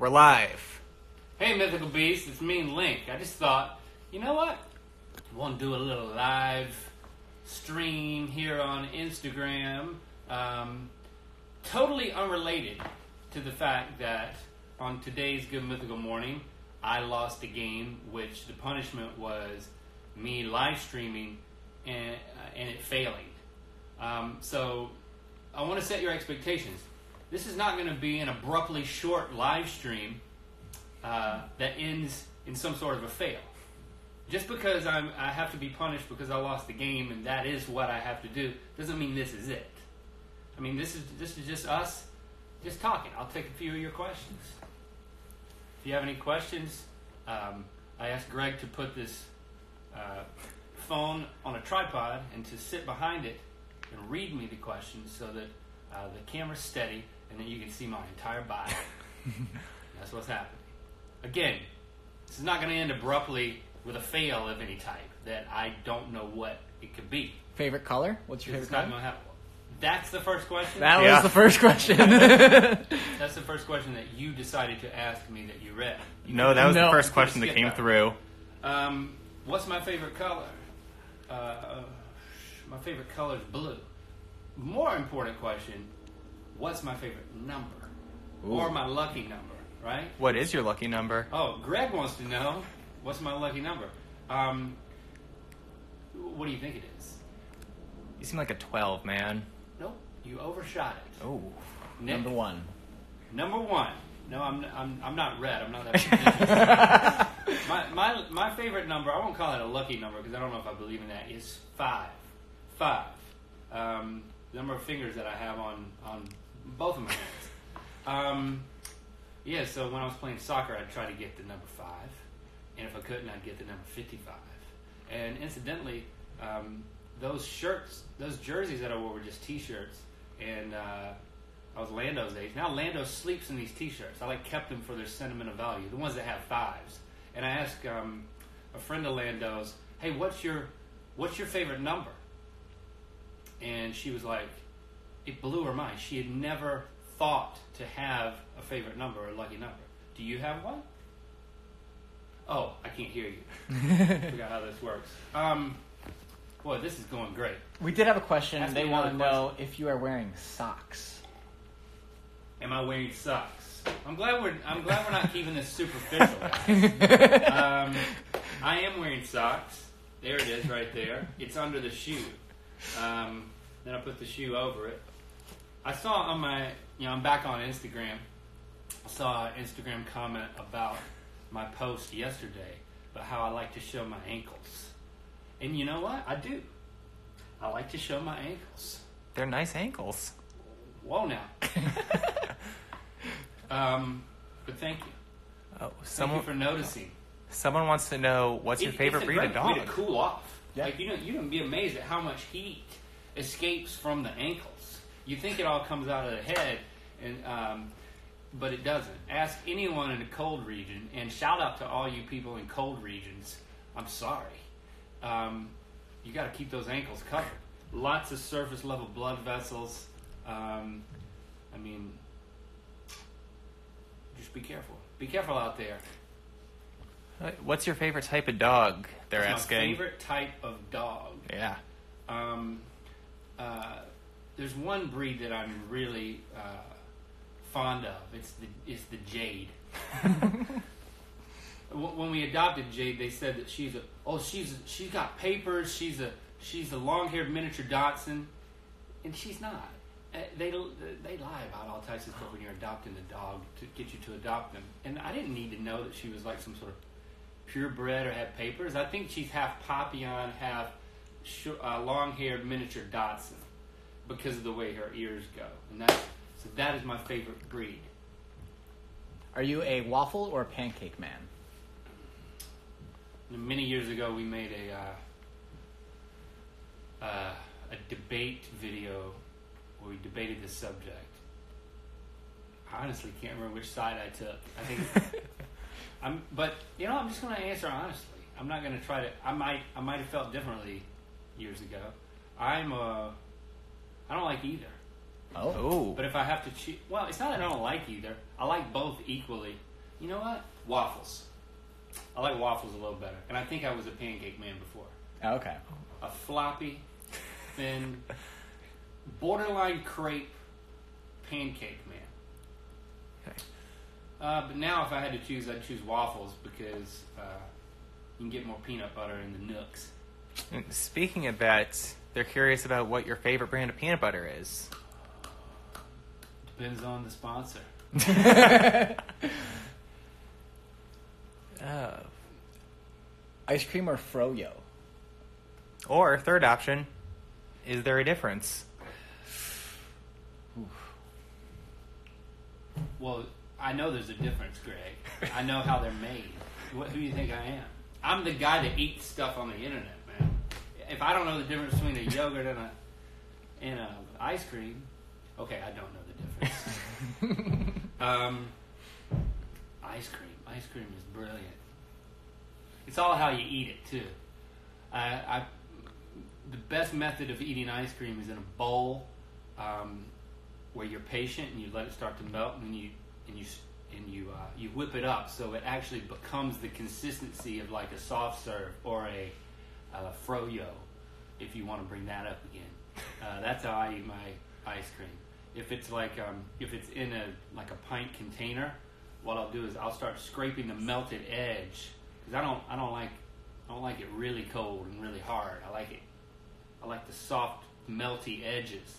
We're live. Hey, Mythical Beast, it's me and Link. I just thought, you know what? I want to do a little live stream here on Instagram. Um, totally unrelated to the fact that on today's Good Mythical Morning, I lost a game, which the punishment was me live streaming and, uh, and it failing. Um, so I want to set your expectations. This is not going to be an abruptly short live stream uh, that ends in some sort of a fail. Just because I'm, I have to be punished because I lost the game and that is what I have to do doesn't mean this is it. I mean, this is this is just us, just talking. I'll take a few of your questions. If you have any questions, um, I asked Greg to put this uh, phone on a tripod and to sit behind it and read me the questions so that uh, the camera's steady and then you can see my entire body. That's what's happening. Again, this is not going to end abruptly with a fail of any type that I don't know what it could be. Favorite color? What's your favorite color? going. That's the first question. That Yeah. was the first question. That's the first question that you decided to ask me that you read. You No, that was No. the first question that came that. through. Um, what's my favorite color? Uh, uh, my favorite color is blue. More important question: What's my favorite number, or my lucky number? Right? What is your lucky number? Oh, Greg wants to know what's my lucky number. Um, what do you think it is? You seem like a 12, man. Nope, you overshot it. Oh. Nick, Number one. Number one. No, I'm, I'm, I'm not red. I'm not that. my, my, my favorite number, I won't call it a lucky number because I don't know if I believe in that, is five. Five. Um, the number of fingers that I have on, on both of my hands. Um, yeah, so when I was playing soccer, I'd try to get the number five. And if I couldn't, I'd get the number 55. And incidentally, um, those shirts, those jerseys that I wore were just t-shirts. And uh, I was Lando's age. Now Lando sleeps in these T-shirts. I like kept them for their sentimental value, the ones that have fives. And I asked um, a friend of Lando's, "Hey, what's your what's your favorite number?" And she was like, it blew her mind. She had never thought to have a favorite number or a lucky number. Do you have one? Oh, I can't hear you. I Forgot how this works. Um, boy, this is going great. We did have a question. Ask they want to know if you are wearing socks. Am I wearing socks? I'm glad we're I'm glad we're not keeping this superficial. Um, I am wearing socks. There it is, right there. It's under the shoe. Um, then I put the shoe over it. I saw on my you know I'm back on Instagram. I saw an Instagram comment about my post yesterday about how I like to show my ankles. And you know what? I do. I like to show my ankles. They're nice ankles. Whoa now. um, but thank you. Oh, Thank someone you for noticing. someone wants to know what's your It- favorite it's a breed of great way dog? to cool off. Yeah. Like you know, you can be amazed at how much heat escapes from the ankles. You think it all comes out of the head, and um, but it doesn't. Ask anyone in a cold region, and shout out to all you people in cold regions. I'm sorry. Um, you got to keep those ankles covered. Lots of surface level blood vessels. Um, I mean, just be careful. Be careful out there. What's your favorite type of dog? They're It's asking. My favorite type of dog. Yeah. Um, uh, there's one breed that I'm really uh, fond of. It's the it's the Jade. When we adopted Jade, they said that she's a oh she's she's got papers. She's a she's a long-haired miniature dachshund, and she's not. Uh, They they lie about all types of stuff when you're adopting a dog to get you to adopt them. And I didn't need to know that she was like some sort of purebred or had papers. I think she's half Papillon, half sh- uh, long-haired miniature dachshund because of the way her ears go. And that so that is my favorite breed. Are you a waffle or a pancake man? Many years ago, we made a uh, uh, a debate video where we debated this subject. I honestly can't remember which side I took. I think I'm, but you know, I'm just going to answer honestly. I'm not going to try to. I might, I might have felt differently years ago. I'm a, I don't like either. Oh. Oh. But if I have to choose, well, it's not that I don't like either. I like both equally. You know what? Waffles. I like waffles a little better, and I think I was a pancake man before. Oh, okay. A floppy, thin, borderline crepe pancake man. Okay. Uh, but now, if I had to choose, I'd choose waffles because uh, you can get more peanut butter in the nooks. And Speaking of that, they're curious about what your favorite brand of peanut butter is. Depends on the sponsor. Uh, Ice cream or froyo? or third option, is there a difference? Well, I know there's a difference, Greg. I know how they're made. What, who do you think I am? I'm the guy that eats stuff on the internet, man. If I don't know the difference between a yogurt and a and a ice cream, okay, I don't know the difference. um, ice cream. Ice cream is brilliant. It's all how you eat it too. I, I the best method of eating ice cream is in a bowl. Um, where you're patient and you let it start to melt and you and you and you uh, you whip it up so it actually becomes the consistency of like a soft serve or a uh, froyo if you want to bring that up again. Uh, that's how I eat my ice cream. If it's like um, if it's in a like a pint container what I'll do is I'll start scraping the melted edge because I don't I don't like I don't like it really cold and really hard. I like it I like the soft melty edges.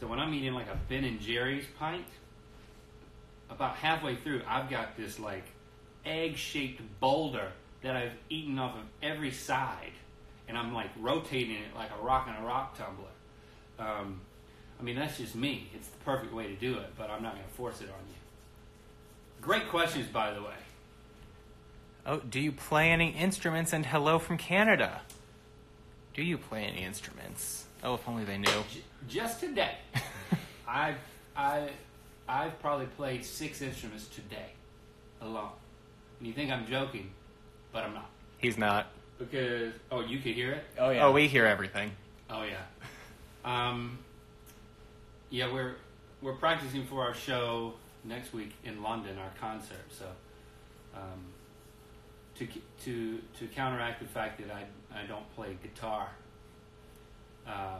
So when I'm eating like a Ben and Jerry's pint, about halfway through, I've got this like egg-shaped boulder that I've eaten off of every side, and I'm like rotating it like a rock in a rock tumbler. Um, I mean, that's just me. It's the perfect way to do it, but I'm not going to force it on you. Great questions, by the way. Oh, do you play any instruments? And hello from Canada. Do you play any instruments? Oh, if only they knew. J- just today, I've I I've probably played six instruments today, alone. And you think I'm joking, but I'm not. He's not. Because oh, you could hear it. Oh yeah. Oh, we hear everything. Oh yeah. Um, yeah, we're we're practicing for our show next week in London, our concert. So, um, to to to counteract the fact that I I don't play guitar, uh,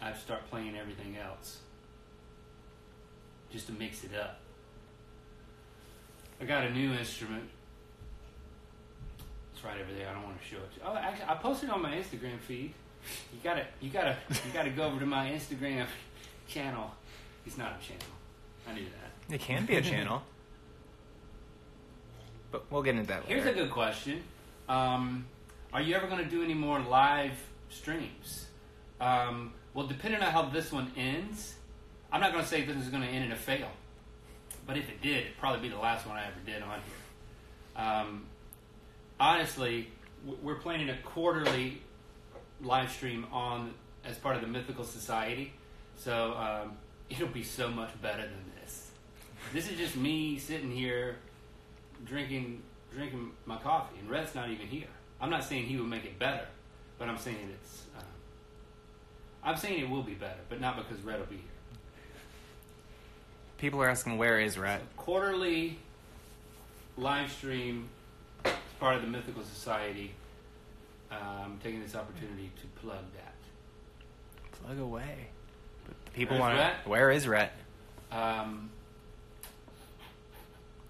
I start playing everything else just to mix it up. I got a new instrument. Right over there. I don't want to show it. To you. Oh, actually, I posted it on my Instagram feed. You gotta, you gotta, you gotta go over to my Instagram channel. It's not a channel. I knew that. It can be a channel. But we'll get into that later. Here's a good question. Um, are you ever going to do any more live streams? Um, well, depending on how this one ends, I'm not going to say this is going to end in a fail. But if it did, it'd probably be the last one I ever did on here. Um, honestly, we're planning a quarterly live stream on as part of the Mythical Society. So um, it'll be so much better than this. This is just me sitting here drinking drinking my coffee, and Rhett's not even here. I'm not saying he will make it better, but I'm saying it's. Uh, I'm saying it will be better, but not because Red will be here. People are asking where is Rhett? Quarterly live stream part of the Mythical Society. Uh, I'm taking this opportunity to plug that. Plug away. But people want to. Where is Rhett? Um,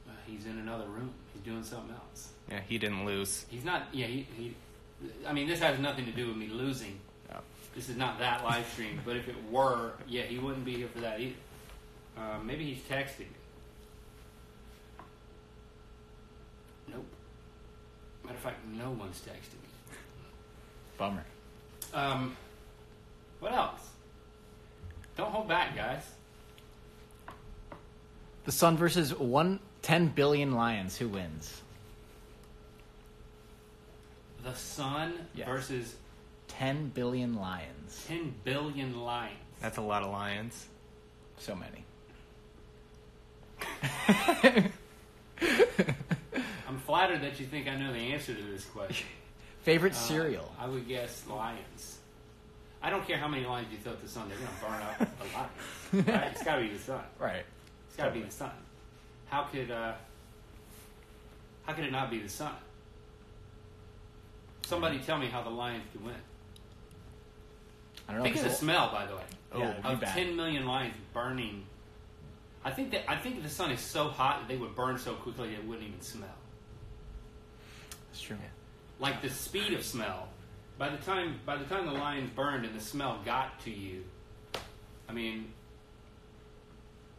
uh, he's in another room. He's doing something else. Yeah, he didn't lose. He's not. Yeah, he. he I mean, this has nothing to do with me losing. Oh. This is not that live stream. But if it were, yeah, he wouldn't be here for that either. Um, maybe he's texting me. Nope. Matter of fact, no one's texting me. Bummer. Um, what else? Don't hold back, guys. The Sun versus one ten billion lions. Who wins? The sun Yes. versus Ten billion lions. 10 billion lions. That's a lot of lions. So many. Flattered that you think I know the answer to this question. Favorite Uh, cereal. I would guess lions. I don't care how many lions you throw at the sun; they're going to burn up a lot. Right? It's got to be the sun. Right. It's got to be the sun. How could uh, how could it not be the sun? Somebody tell me how the Lions could win. I don't know. Think of the smell, by the way, Yeah, of bad. 10 million lions burning. I think that I think the sun is so hot that they would burn so quickly they wouldn't even smell. It's true. Like the speed of smell. By the time by the time the lions burned and the smell got to you, I mean,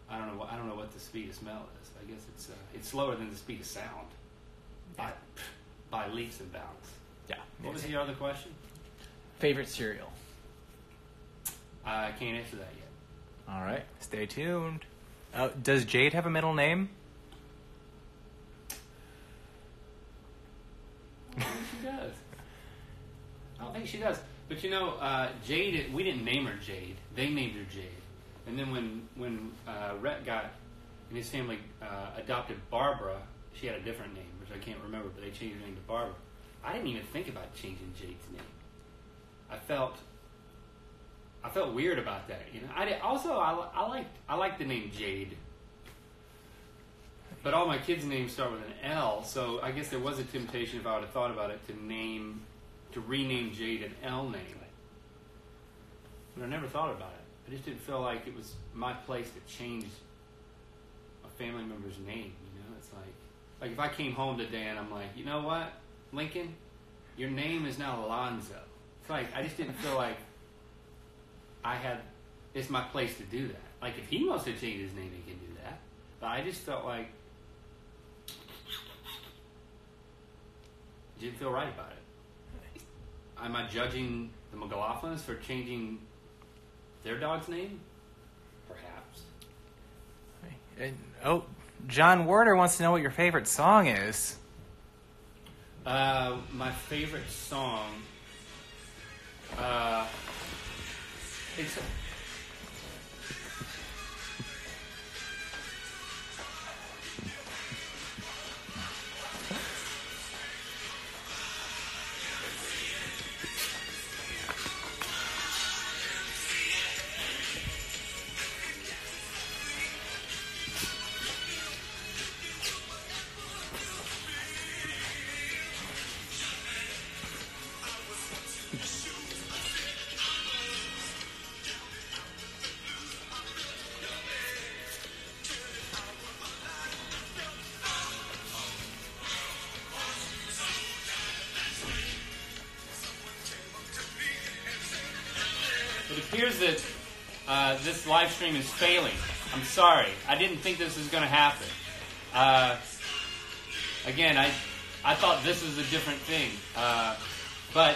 I don't know. what- I don't know what the speed of smell is. I guess it's uh, it's slower than the speed of sound by by leaps and bounds. Yeah. What was your other question? Favorite cereal. I can't answer that yet. All right. Stay tuned. Uh, does Jade have a middle name? I don't think she does. I don't think she does. But you know, uh, Jade. We didn't name her Jade. They named her Jade. And then when when uh, Rhett got and his family uh, adopted Barbara, she had a different name, which I can't remember. But they changed her name to Barbara. I didn't even think about changing Jade's name. I felt. I felt weird about that. You know. I did, also I, I like I like the name Jade. But all my kids' names start with an L, so I guess there was a temptation if I would have thought about it to name, to rename Jade an L name. But I never thought about it. I just didn't feel like it was my place to change a family member's name. You know, it's like, like if I came home today and I'm like, you know what, Lincoln, your name is now Alonzo. It's like I just didn't feel like I had. It's my place to do that. Like if he wants to change his name, he can do that. But I just felt like didn't feel right about it. Am I judging the McLaughlins for changing their dog's name? Perhaps. And, oh, John Warder wants to know what your favorite song is. Uh, my favorite song. Uh, it's. Appears that uh, this live stream is failing. I'm sorry. I didn't think this was going to happen. Uh, again, I, I thought this was a different thing. Uh, but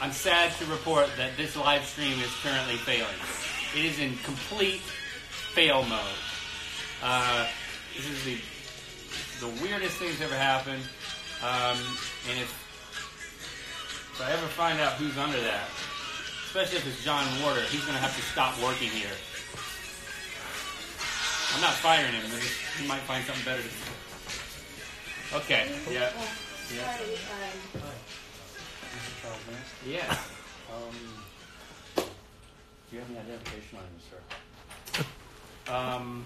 I'm sad to report that this live stream is currently failing. It is in complete fail mode. Uh, this is the, the weirdest thing that's ever happened. Um, and if, if I ever find out who's under that, especially if it's John Warder, he's going to have to stop working here. I'm not firing him, but he- he might find something better to do. Okay, yeah. Yeah. Sorry, um, Mr. Yeah. um, do you have any identification on you, sir? Um,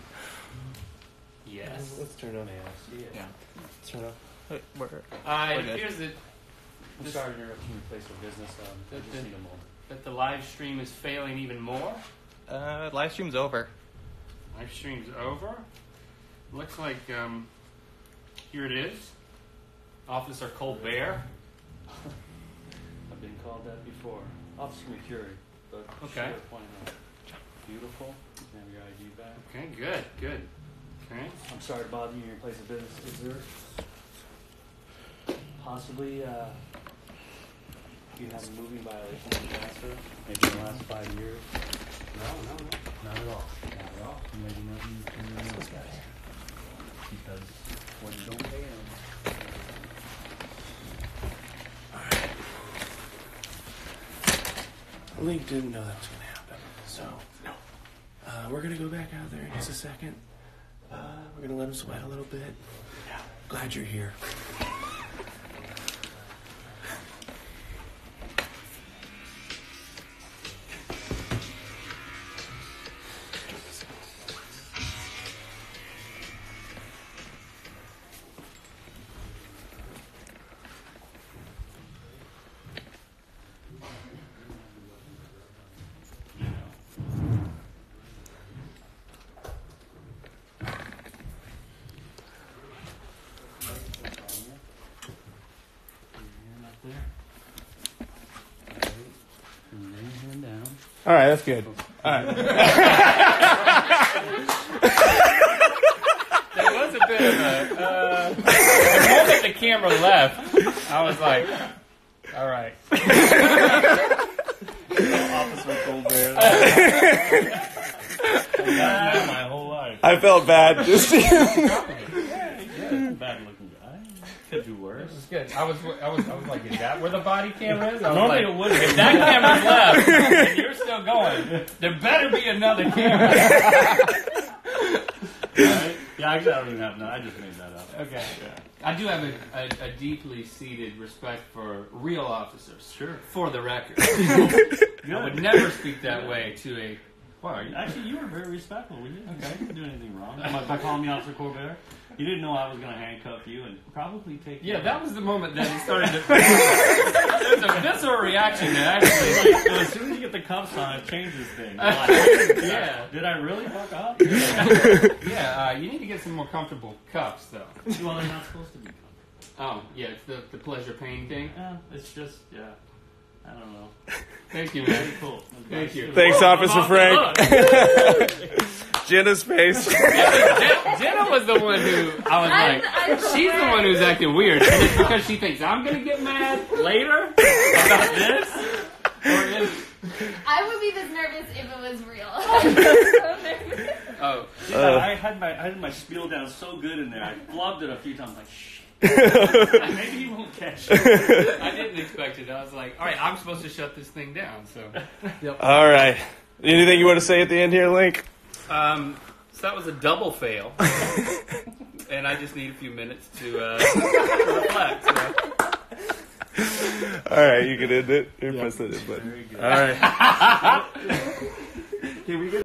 yes. Let's turn it on. May I see it? Yeah. Let's turn it off. We're, Uh, We're it good. I'm This- sorry to interrupt your place of business, um, I just need a moment. That the live stream is failing even more. uh, live stream's over. Live stream's over. Looks like, um, here it is. Officer Colbert. I've been called that before. Officer McCurry, but Okay. sure. Beautiful, have your ID back. Okay, good, good. Okay. I'm sorry to bother you in your place of business. Is there possibly, uh, you have a moving violation in the? Maybe in the last five years? No, no, no. Not at all. Not at all. Maybe nothing criminal because what you don't pay them. Link didn't know that was going to happen. So, no. Uh, we're going to go back out there in just a second. Uh, we're going to let him sweat a little bit. Yeah. Glad you're here. All right, that's good. All right. there was a bit of a. Uh, the moment the camera left, I was like, all right. Officer Colbert. That's my whole life. I felt bad. Just Bad looking guy. Could do worse. It's good. I was, I was, I was like, is that where the body camera is? I was Normally like, it would if that camera's left and you're still going, there better be another camera. Right? Yeah, actually, I don't even have. No, I just made that up. Okay. I do have a, a, a deeply seated respect for real officers. Sure. For the record, I would never speak that way to a. Well, actually, you were very respectful. We didn't, okay. didn't do anything wrong. By, by calling me Officer Colbert, you didn't know I was going to handcuff you and probably take you Yeah, out. that was the moment that he started to. There's a visceral reaction to actually. So as soon as you get the cuffs on, it changes things. Like, Yeah. Did I really fuck up? Yeah, uh, you need to get some more comfortable cuffs, though. well, they're not supposed to be. Oh, yeah, it's the, the pleasure pain thing. Yeah, it's just yeah. I don't know. Thank you, man. Cool. Thank you. Thanks, Officer Frank. Frank. Jenna's face. Jen- Jenna was the one who I was I'm- like, I'm she's the one who's acting weird, and it's because she thinks I'm gonna get mad later about this, or if I would be this nervous if it was real. So oh Yeah, uh. I had my I had my spiel down so good in there. I flubbed it a few times. Like shh. Maybe he won't catch it. I didn't expect it. I was like, all right, I'm supposed to shut this thing down. So, yep. All right. Anything you want to say at the end here, Link? um, so that was a double fail, and I just need a few minutes to, uh, to reflect. So. All right, you can end it. You're pressing it, but Very good. all right. Can we get